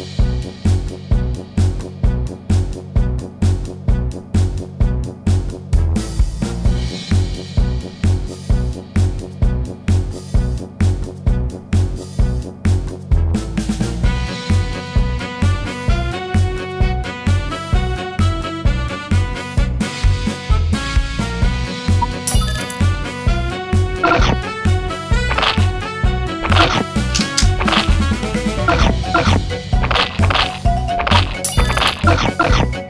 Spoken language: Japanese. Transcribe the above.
Música Come on.